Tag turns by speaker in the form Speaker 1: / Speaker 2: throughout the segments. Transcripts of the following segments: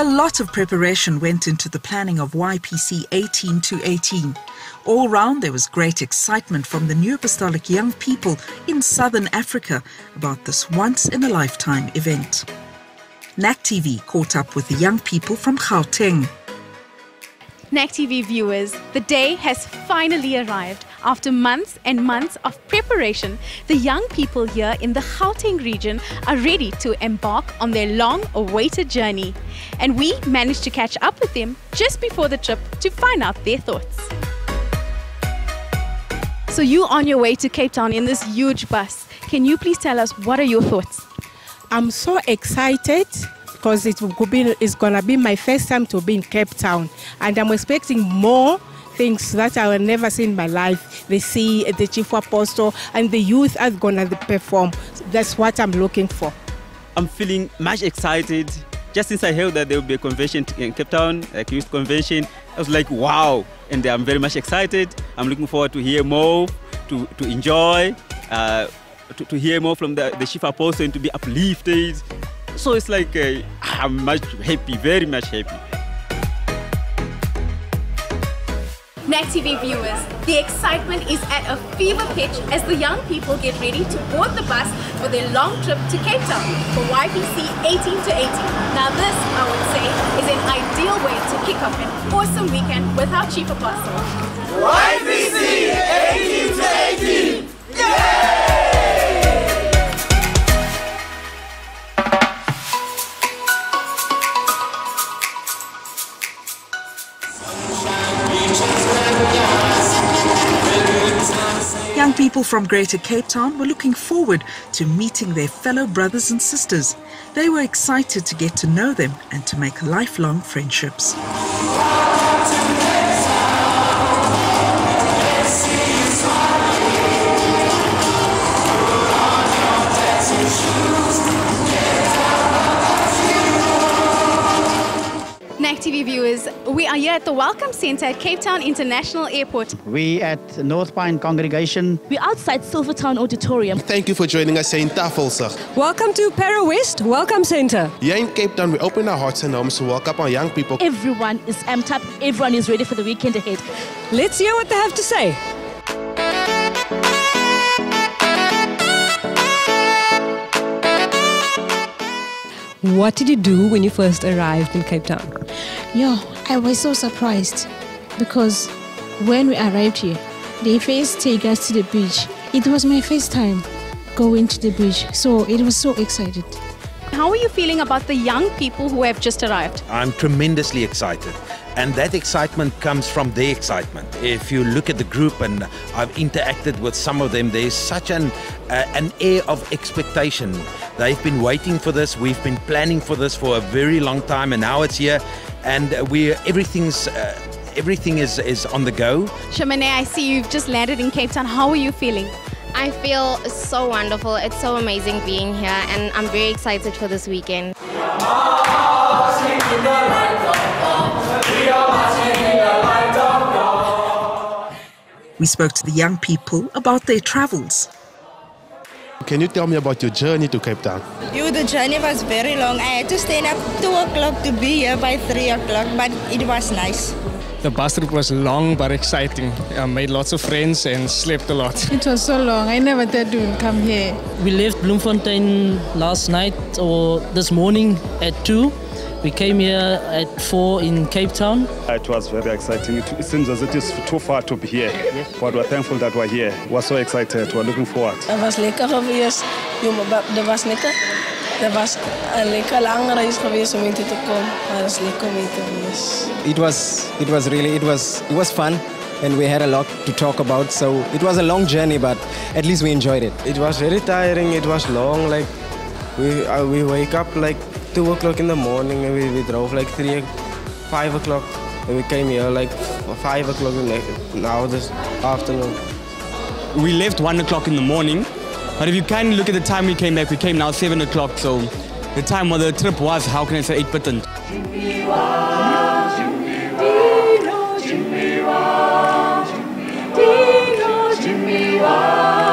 Speaker 1: A lot of preparation went into the planning of YPC 18 to 18. All round, there was great excitement from the New Apostolic young people in southern Africa about this once in a lifetime event. NAC TV caught up with the young people from Gauteng.
Speaker 2: NAC TV viewers, the day has finally arrived. After months and months of preparation, the young people here in the Gauteng region are ready to embark on their long awaited journey. And we managed to catch up with them just before the trip to find out their thoughts. So, you on your way to Cape Town in this huge bus. Can you please tell us what are your thoughts?
Speaker 3: I'm so excited because it will be, it's gonna be my first time to be in Cape Town, and I'm expecting more things that I will never see in my life. The sea, the chief apostle, and the youth are gonna perform. That's what I'm looking for.
Speaker 4: I'm feeling much excited. Just since I heard that there will be a convention in Cape Town, like youth convention, I was like, wow! And I'm very much excited. I'm looking forward to hear more, to, to enjoy. Uh, to, to hear more from the, the chief apostle and to be uplifted. So it's like uh, I'm much happy, very much happy.
Speaker 2: NAC TV viewers, the excitement is at a fever pitch as the young people get ready to board the bus for their long trip to Cape Town for YPC 18 to 18. Now this, I would say, is an ideal way to kick off an awesome weekend with our Chief Apostle.
Speaker 5: YPC 18 to 18! Yay!
Speaker 1: Young people from Greater Cape Town were looking forward to meeting their fellow brothers and sisters. They were excited to get to know them and to make lifelong friendships.
Speaker 2: TV viewers, we are here at the Welcome Centre at Cape Town International Airport.
Speaker 6: We at North Pine Congregation.
Speaker 7: We're outside Silvertown Auditorium.
Speaker 8: Thank you for joining us here in Tafelsig.
Speaker 9: Welcome to Parow West Welcome Centre.
Speaker 8: Here in Cape Town, we open our hearts and homes to welcome our young people.
Speaker 7: Everyone is amped up. Everyone is ready for the weekend ahead.
Speaker 9: Let's hear what they have to say. What did you do when you first arrived in Cape Town?
Speaker 10: Yeah, I was so surprised because when we arrived here, they first take us to the beach. It was my first time going to the beach, so it was so excited.
Speaker 2: How are you feeling about the young people who have just arrived?
Speaker 11: I'm tremendously excited. And that excitement comes from their excitement. If you look at the group, and I've interacted with some of them, there's such an uh, an air of expectation. They've been waiting for this. We've been planning for this for a very long time, and now it's here. And we everything's. Uh, everything is, is on the go.
Speaker 2: Shamane, I see you've just landed in Cape Town. How are you feeling?
Speaker 12: I feel so wonderful. It's so amazing being here, and I'm very excited for this weekend.
Speaker 1: We spoke to the young people about their travels.
Speaker 8: Can you tell me about your journey to Cape Town?
Speaker 13: You, the journey was very long. I had to stand up 2 o'clock to be here by 3 o'clock, but it was nice.
Speaker 14: The bus trip was long but exciting. I made lots of friends and slept a lot.
Speaker 15: It was so long. I never thought to come here.
Speaker 16: We left Bloemfontein last night or this morning at 2. We came here at 4 in Cape Town.
Speaker 17: It was very exciting. It, it seems as it is too far to be here. Yes. But we're thankful that we're here. We're so excited. We're looking forward.
Speaker 18: Het was lekker geweest. Er was lekker. Er was een lekker lange reis geweest om hier te komen. Maar het is lekker om hier te geweest.
Speaker 19: It was, it was really, it was, it was fun. And we had a lot to talk about. So it was a long journey, but at least we enjoyed it.
Speaker 20: It was very tiring. It was long. Like we, uh, we wake up like two o'clock in the morning and we, we drove like three, five o'clock. And we came here like five o'clock now this afternoon.
Speaker 5: We left one o'clock in the morning, but if you can look at the time we came back, we came now seven o'clock. So the time where the trip was, how can I say, eight percent. Someday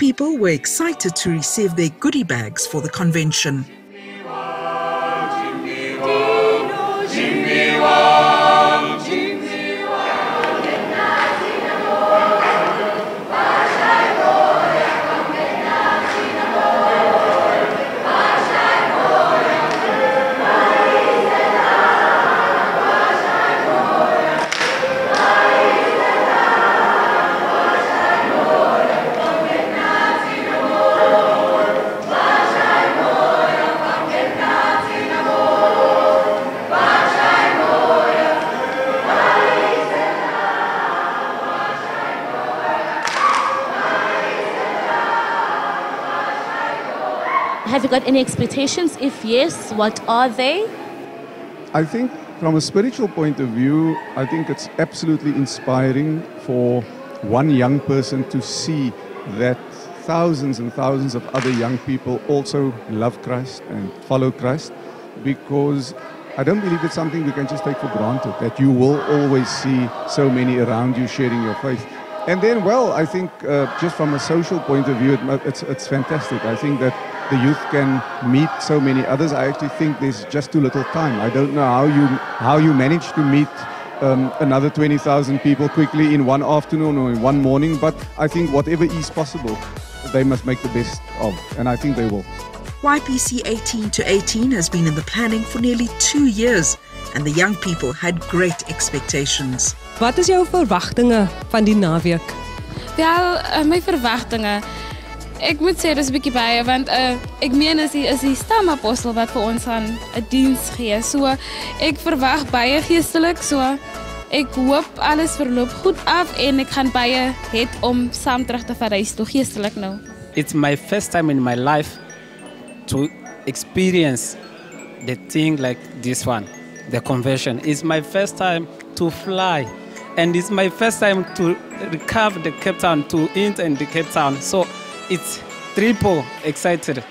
Speaker 1: people were excited to receive their goodie bags for the convention.
Speaker 7: Have you got any expectations? If yes, what are they?
Speaker 21: I think from a spiritual point of view, I think it's absolutely inspiring for one young person to see that thousands and thousands of other young people also love Christ and follow Christ because I don't believe it's something we can just take for granted that you will always see so many around you sharing your faith. And then, well, I think uh, just from a social point of view, it, it's, it's fantastic. I think that the youth can meet so many others. I actually think there's just too little time. I don't know how you how you manage to meet um, another 20,000 people quickly in one afternoon or in one morning, but I think whatever is possible, they must make the best of, and I think they will.
Speaker 1: YPC 18 to 18 has been in the planning for nearly two years, and the young people had great expectations.
Speaker 9: Wat is jou verwagtinge van die naweek?
Speaker 22: Wel, uh, my verwagtinge Ek moet sê dis 'n bietjie baie want uh, ek meen is die is die stamapostel wat vir ons aan 'n diens gee. So ek verwag baie geestelik. So ek hoop alles verloop goed af en ek gaan baie het om saam terug te verhuis toe geestelik nou.
Speaker 23: It's my first time in my life to experience the thing like this one, the conversion. It's my first time to fly and it's my first time to recover the Cape Town to enter in the Cape Town. So it's triple excited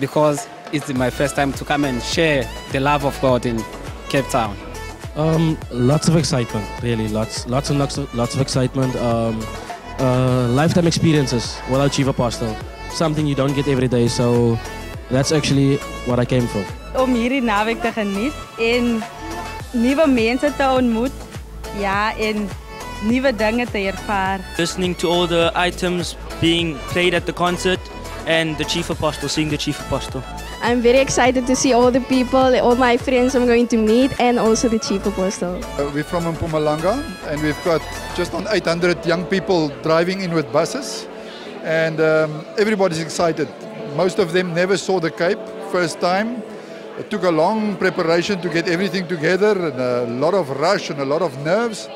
Speaker 23: because it's my first time to come and share the love of God in Cape Town.
Speaker 24: Um, lots of excitement, really. Lots, lots and lots of, lots of excitement. Um, uh, lifetime experiences without Chief Apostle. Something you don't get every day. So that's actually what I came for.
Speaker 18: Om hierdie naweek te geniet en nuwe mense te ontmoet. Ja, en nuwe dinge te ervaar.
Speaker 4: Listening to all the items being played at the concert and the chief apostle, seeing the chief apostle.
Speaker 2: I'm very excited to see all the people, all my friends I'm going to meet, and also the chief apostle.
Speaker 25: Uh, we're from Mpumalanga, and we've got just on 800 young people driving in with buses, and um, everybody's excited. Most of them never saw the Cape, first time. It took a long preparation to get everything together, and a lot of rush and a lot of nerves,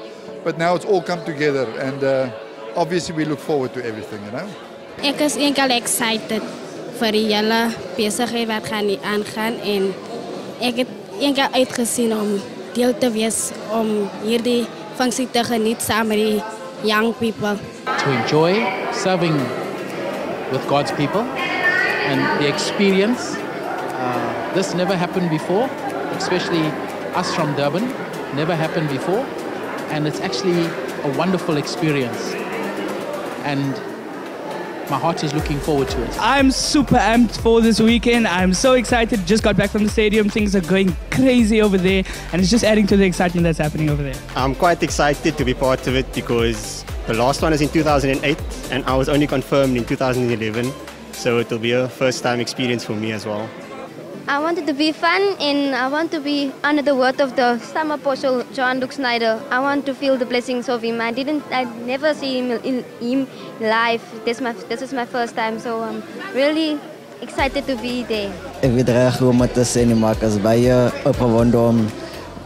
Speaker 25: but now it's all come together, and uh, obviously we look forward to everything, you know.
Speaker 26: Ek is eendag excited vir die hele besigheid wat gaan aangaan en ek het eendag uitgesien om deel te wees om hierdie funksie te geniet saam met die young people.
Speaker 3: To enjoy serving with God's people and the experience. Uh, this never happened before, especially us from Durban. Never happened before, and it's actually a wonderful experience. And my heart is looking forward to it.
Speaker 27: I'm super amped for this weekend. I'm so excited. Just got back from the stadium. Things are going crazy over there, and it's just adding to the excitement that's happening over there.
Speaker 28: I'm quite excited to be part of it because the last one was in 2008, and I was only confirmed in 2011. So it will be a first time experience for me as well.
Speaker 12: I wanted to be fun and I want to be under the word of the Summer Apostle Jean-Luc Schneider. I want to feel the blessings of him. I didn't, I never see him in him live. This my, this is my first time, so I'm really excited to be there.
Speaker 29: Ek weet reg hoe om dit te sê nie, maar ek is baie opgewonde om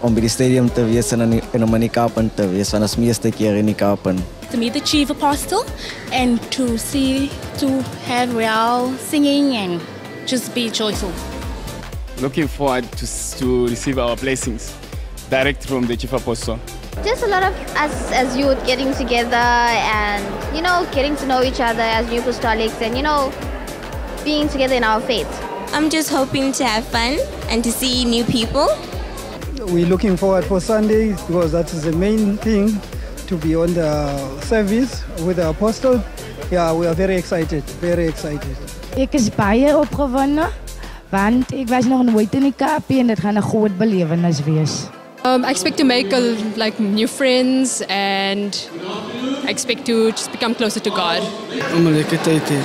Speaker 29: om by die stadium te wees en in, en om in die Kaap in te wees, want ons meeste keer in die Kaap in.
Speaker 30: To meet the chief apostle and to see, to have real singing and just be joyful.
Speaker 31: Looking forward to, to receive our blessings direct from the chief apostle.
Speaker 12: Just a lot of us as youth getting together and, you know, getting to know each other as new apostolics and, you know, being together in our faith.
Speaker 32: I'm just hoping to have fun and to see new people.
Speaker 33: We're looking forward for Sunday because that is the main thing to be on the service with the apostle Yeah, we are very excited, very excited.
Speaker 34: Ek is baie opgewonde want ek was nog nooit in die Kaap en dit gaan 'n groot belewenis wees.
Speaker 18: Um, I expect to make a, like new friends and I expect to just become closer to God.
Speaker 20: Om 'n lekker tyd te hê.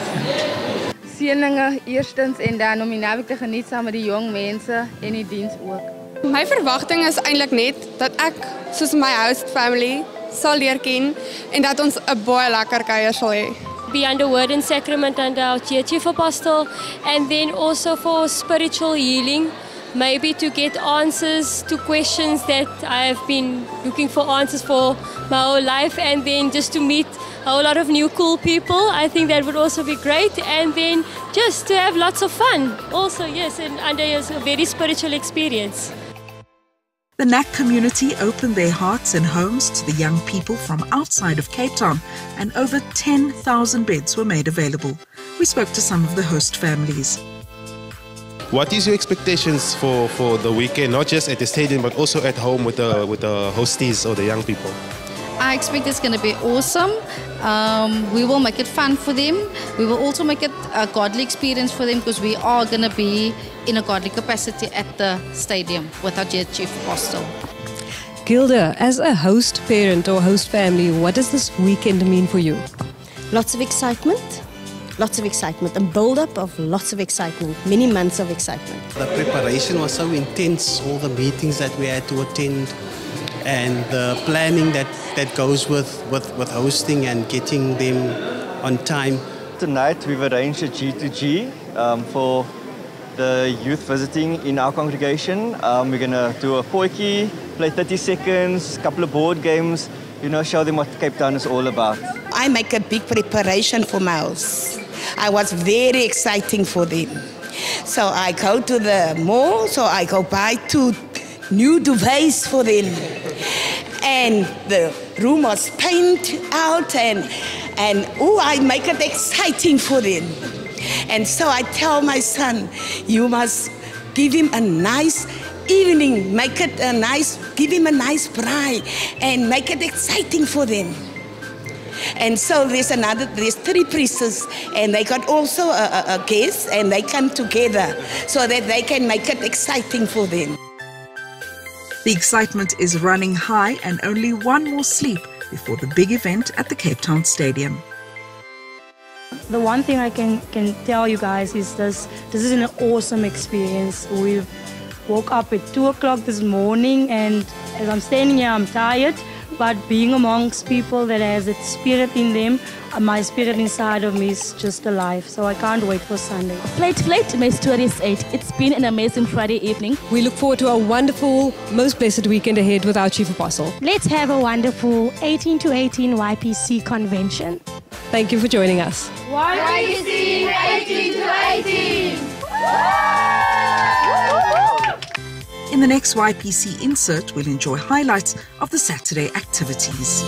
Speaker 35: Seëninge eerstens en dan om die naweek te geniet saam met die jong mense en die diens ook.
Speaker 36: My verwagting is eintlik net dat ek soos my host family sal leer ken en dat ons 'n baie lekker kuier sal hê.
Speaker 37: Be under word and sacrament under our chief apostle and then also for spiritual healing maybe to get answers to questions that I have been looking for answers for my whole life and then just to meet a whole lot of new cool people. I think that would also be great and then just to have lots of fun also yes and under a very spiritual experience.
Speaker 1: The NAC community opened their hearts and homes to the young people from outside of Cape Town, and over 10,000 beds were made available. We spoke to some of the host families.
Speaker 8: What is your expectations for, for the weekend, not just at the stadium, but also at home with the, with the hosties or the young people?
Speaker 26: I expect it's going to be awesome. Um, we will make it fun for them. We will also make it a godly experience for them because we are going to be in a godly capacity at the stadium with our dear chief apostle.
Speaker 9: Gilda, as a host parent or host family, what does this weekend mean for you?
Speaker 10: Lots of excitement, lots of excitement, and build up of lots of excitement, many months of excitement.
Speaker 2: The preparation was so intense, all the meetings that we had to attend, and the planning that, that goes with, with, with hosting and getting them on time.
Speaker 28: Tonight we've arranged a G2G um, for the youth visiting in our congregation. Um, we're going to do a potjie, play 30 seconds, a couple of board games, you know, show them what Cape Town is all about.
Speaker 38: I make a big preparation for my house. I was very exciting for them. So I go to the mall, so I go buy two new device for them. And the room was painted out and and oh I make it exciting for them. And so I tell my son, you must give him a nice evening, make it a nice, give him a nice bride and make it exciting for them. And so there's another, there's three priests, and they got also a, a, a guest, and they come together so that they can make it exciting for them.
Speaker 1: The excitement is running high, and only one more sleep before the big event at the Cape Town Stadium.
Speaker 35: The one thing I can, can tell you guys is this this is an awesome experience. We've woke up at 2 o'clock this morning, and as I'm standing here, I'm tired. But being amongst people that has that spirit in them, uh, my spirit inside of me is just alive. So I can't wait for Sunday.
Speaker 7: Plate Plate, my story is 8. It's been an amazing Friday evening.
Speaker 9: We look forward to a wonderful, most blessed weekend ahead with our Chief Apostle.
Speaker 39: Let's have a wonderful 18 to 18 YPC convention.
Speaker 9: Thank you for joining us.
Speaker 40: YPC 18 to 18!
Speaker 1: In the next YPC insert, we'll enjoy highlights of the Saturday activities.